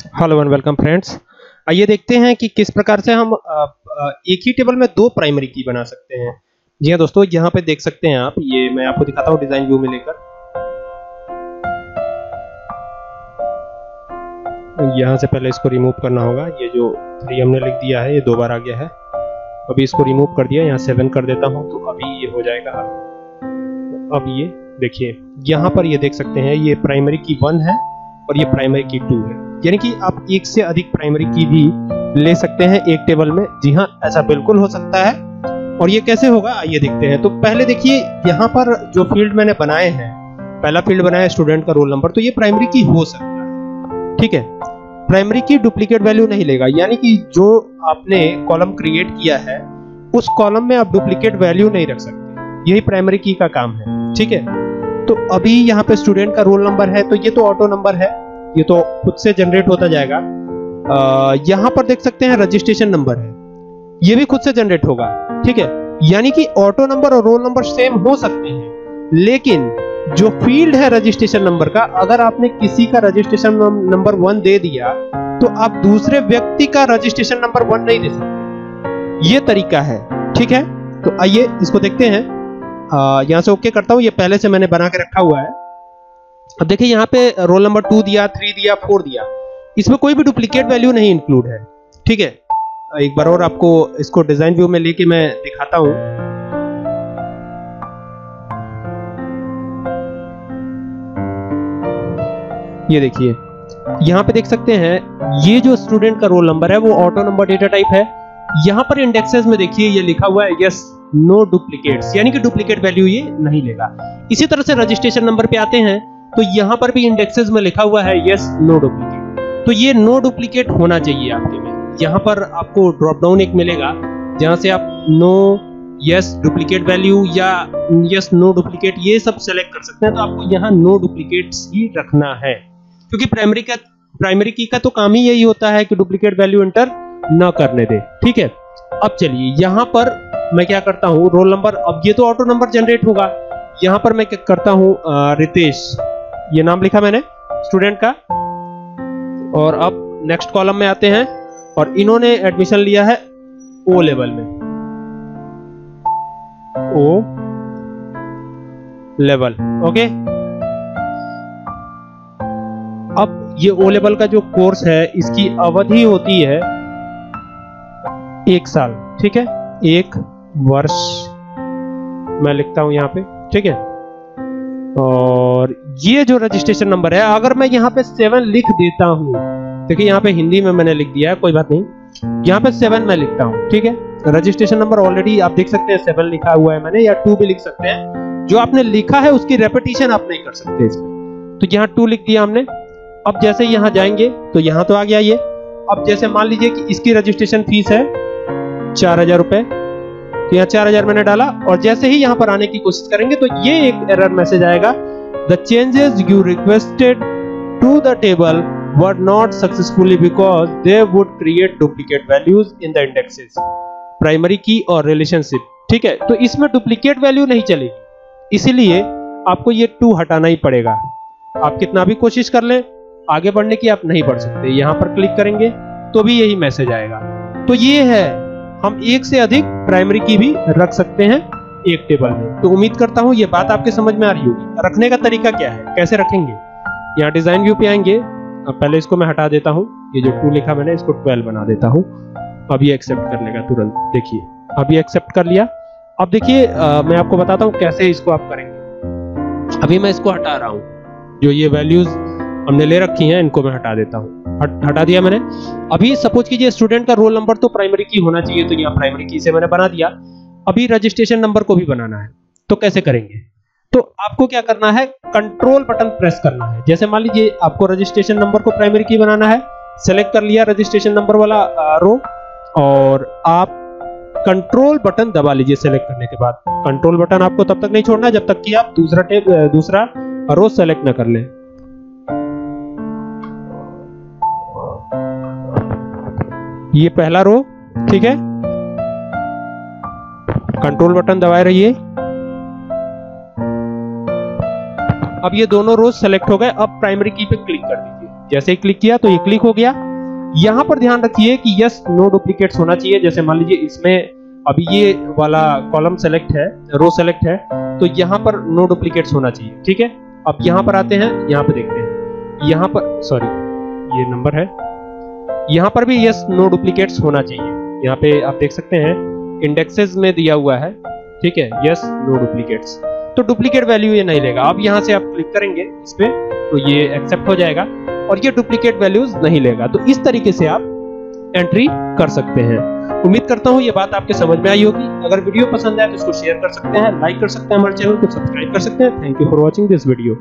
Hello and welcome friends आइए देखते हैं कि किस प्रकार से हम एक ही टेबल में दो प्राइमरी की बना सकते हैं। जी हाँ दोस्तों, यहाँ पे देख सकते हैं आप। ये मैं आपको दिखाता हूँ डिज़ाइन व्यू में लेकर। यहाँ से पहले इसको रिमूव करना होगा। ये जो थ्री हमने लिख दिया है, ये दो बार आ गया है। अभी इसको रिमूव कर दिया, यहाँ सेवन कर देता हूँ तो अभी ये हो जाएगा। अब ये देखिए, यहाँ पर ये देख सकते हैं, ये प्राइमरी की वन है। और ये प्राइमरी की टू है। यानी कि आप एक से अधिक प्राइमरी की भी ले सकते हैं एक टेबल में। जी हाँ ऐसा बिल्कुल हो सकता है। और ये कैसे होगा? आइए देखते हैं। तो पहले देखिए, यहाँ पर जो फ़ील्ड मैंने बनाए हैं, पहला फ़ील्ड बनाया स्टूडेंट का रोल नंबर तो ये प्राइमरी की हो सकता है। ठीक है? प्राइमरी की डुप्लीकेट वैल्यू नहीं लेगा। यानी कि जो आपने कॉलम क्रिएट किया है, उस कॉलम में आप डुप्लीकेट वैल्यू नहीं रख सकते। यही प्राइमरी की का काम है। ठीक है? तो अभी यहाँ पे स्टूडेंट का रोल नंबर है तो ये तो ऑटो नंबर है, ये तो खुद से जनरेट होता जाएगा। यहाँ पर देख सकते हैं रजिस्ट्रेशन नंबर है, ये भी खुद से जनरेट होगा, ठीक है? यानी कि ऑटो नंबर और रोल नंबर सेम हो सकते हैं, लेकिन जो फ़ील्ड है रजिस्ट्रेशन नंबर का, अगर आपने किसी का रजिस्ट्रेशन नंबर वन दे दिया तो आप दूसरे व्यक्ति का रजिस्ट्रेशन नंबर वन नहीं दे सकते। ये तरीका है, ठीक है? तो आइए इसको देखते हैं। यहाँ से ओके करता हूँ। ये पहले से मैंने बना के रखा हुआ है। अब देखिए, यहाँ पे रोल नंबर टू दिया थ्री दिया फोर दिया। इसमें कोई भी डुप्लीकेट वैल्यू नहीं इंक्लूड है। ठीक है? एक बार और आपको इसको डिज़ाइन व्यू में लेके मैं दिखाता हूँ। ये देखिए, यहाँ पे देख सकते हैं, ये जो स्टूडेंट का रोल नंबर है, वो ऑटो नंबर डेटा टाइप है। यहाँ पर इंडेक्सेस में देखिए, ये लिखा हुआ है यस नो डुप्लीकेट्स यानी कि डुप्लीकेट वैल्यू ये नहीं लेगा। इसी तरह से रजिस्ट्रेशन नंबर पे आते हैं तो यहाँ पर भी इंडेक्सेस में लिखा हुआ है यस नो डुप्लीकेट तो ये नो डुप्लीकेट होना चाहिए आपके में। यहाँ पर आपको ड्रॉप डाउन एक मिलेगा, जहाँ से आप नो यस डुप्लीकेट वैल्यू या यस नो डुप्लीकेट ये सब सेलेक्ट कर सकते हैं तो आपको यहाँ नो डुप्लीकेट्स ही रखना है। क्योंकि प्राइमरी का प्राइमरी की का तो काम ही यही होता है कि डुप्लीकेट वैल्यू एंटर न करने दे। ठीक है? अब चलिए, यहाँ पर मैं क्या करता हूँ? रोल नंबर अब ये तो ऑटो नंबर जनरेट होगा। यहाँ पर मैं क्या करता हूँ? रितेश, ये नाम लिखा मैंने स्टूडेंट का। और अब नेक्स्ट कॉलम में आते हैं, और इन्होंने एडमिशन लिया है ओ लेवल में। ओ लेवल ओके अब ये ओ लेवल का जो कोर्स है, इसकी अवधि होती है एक साल, ठीक है? एक वर्ष, मैं लिखता हूँ यहाँ पे, ठीक है? और ये जो रजिस्ट्रेशन नंबर है, अगर मैं यहाँ पे सेवन लिख देता हूँ, देखिए यहाँ पे हिंदी में मैंने लिख दिया है, कोई बात नहीं। यहाँ पे सेवन मैं लिखता हूँ, ठीक है? रजिस्ट्रेशन नंबर ऑलरेडी आप देख सकते हैं सेवन लिखा हुआ है मैंने, या टू भी लिख सकते हैं। जो आपने लिखा है, उसकी रेपिटेशन आप नहीं कर सकते इसमें। तो यहाँ टू लिख दिया हमने। अब जैसे यहाँ जाएँगे तो यहाँ तो आ गया ये। अब जैसे मान लीजिए कि इसकी रजिस्ट्रेशन फ़ीस है चार हज़ार रुपए। तो यहाँ चार हज़ार मैंने डाला और जैसे ही यहाँ पर आने की कोशिश करेंगे तो ये एक एरर मैसेज आएगा। The changes you requested to the table were not successfully because they would create duplicate values in the indexes primary key और रिलेशनशिप ठीक है तो इसमें डुप्लीकेट वैल्यू नहीं चलेगी। इसीलिए आपको ये टू हटाना ही पड़ेगा। आप कितना भी कोशिश कर लें, आगे बढ़ने की आप नहीं बढ़ सकते। यहाँ पर क्लिक करेंगे तो भी यही मैसेज आएगा। तो ये है हम एक से अधिक प्राइमरी की भी रख सकते हैं एक टेबल में। तो उम्मीद करता हूँ ये बात आपके समझ में आ रही होगी। रखने का तरीका क्या है? कैसे रखेंगे? यहाँ डिज़ाइन व्यू पे आएँगे। अब पहले इसको मैं हटा देता हूँ। ये जो टू लिखा मैंने, इसको ट्वेल्व बना देता हूँ। अब ये एक्सेप्ट कर लेगा तुरंत। देखिए, अब ये एक्सेप्ट कर लिया। अब देखिए मैं आपको बताता हूँ कैसे इसको आप करेंगे। अभी मैं इसको हटा रहा हूँ। जो ये वैल्यूज़ हमने ले रखी हैं, इनको मैं हटा देता हूँ। हट, हटा दिया मैंने। अभी सपोज़ कीजिए स्टूडेंट का रोल नंबर तो प्राइमरी की होना चाहिए तो यहाँ प्राइमरी की से मैंने बना दिया। अभी रजिस्ट्रेशन नंबर को भी बनाना है तो कैसे करेंगे? तो आपको क्या करना है कंट्रोल बटन प्रेस करना है। जैसे मान लीजिए आपको रजिस्ट्रेशन नंबर को प्राइमरी की बनाना है सेलेक्ट कर लिया रजिस्ट्रेशन नंबर वाला रो और आप कंट्रोल बटन दबा लीजिए सेलेक्ट करने के बाद। कंट्रोल बटन आपको तब तक नहीं छोड़ना जब तक कि आप दूसरा टेब दूसरा रो सेलेक्ट ना कर लें। ये पहला रो ठीक है? कंट्रोल बटन दबाए रहिए। अब ये दोनों रोज सेलेक्ट हो गए, अब प्राइमरी की पे क्लिक कर दीजिए। जैसे ही क्लिक किया तो ये क्लिक हो गया। यहाँ पर ध्यान रखिए कि यस नो डुप्लीकेट्स होना चाहिए। जैसे मान लीजिए इसमें अभी ये वाला कॉलम सेलेक्ट है रो सेलेक्ट है तो यहाँ पर नो डुप्लीकेट्स होना चाहिए, ठीक है? अब यहाँ पर आते हैं, यहाँ पर देखते हैं। यहाँ पर सॉरी ये नंबर है। यहाँ पर भी यस नो डुप्लीकेट्स होना चाहिए। यहाँ पे आप देख सकते हैं इंडेक्सेस में दिया हुआ है, ठीक है यस नो डुप्लीकेट्स तो डुप्लीकेट वैल्यू ये नहीं लेगा। अब यहाँ से आप क्लिक करेंगे इस पे तो ये एक्सेप्ट हो जाएगा, और ये डुप्लीकेट वैल्यूज़ नहीं लेगा। तो इस तरीके से आप एंट्री कर सकते हैं। उम्मीद करता हूँ ये बात आपके समझ में आई होगी। अगर वीडियो पसंद आए तो इसको शेयर कर सकते हैं लाइक कर सकते हैं हमारे चैनल को सब्सक्राइब कर सकते हैं। Thank you for watching this video